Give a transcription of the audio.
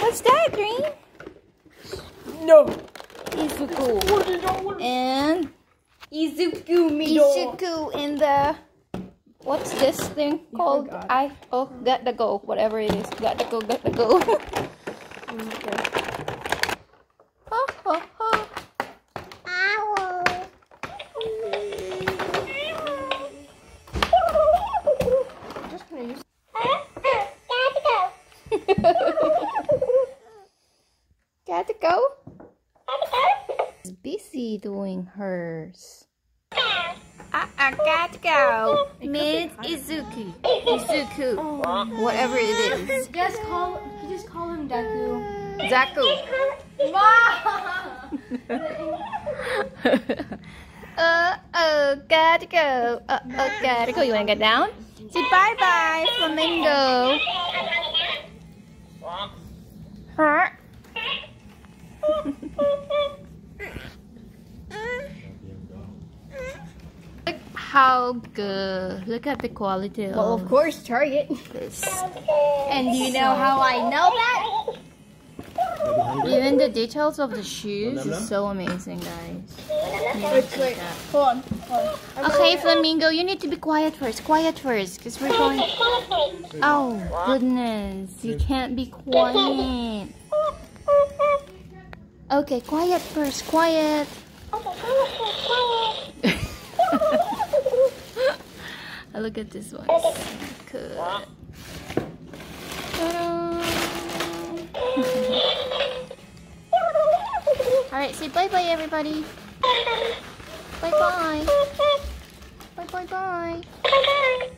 What's that, Green? No. Izuku. And Izuku Mido. Izuku in the what's this thing called? I oh got to go. Whatever it is. Got to go, got to go. ho, ho, ho. Just gonna use. got to go. Is busy doing hers. I, I got to go. Miss Izuku. Izuku. Whatever it is. Just call. You just call him Deku. Zaku. uh oh, gotta go. Uh oh, gotta go. You wanna get down? Say bye bye, flamingo. Huh? Look how good. Look at the quality of, Well, of course, Target. this. And do you know how I know that? Even the details of the shoes is so amazing, guys. Wait, wait. Hold on. Hold on. Okay, Flamingo, you need to be quiet first. Quiet first, because we're going. Oh, goodness. You can't be quiet. Okay, quiet first. Quiet. look at this one. Oh. Good. Alright, say bye-bye everybody. Bye-bye. Bye-bye-bye.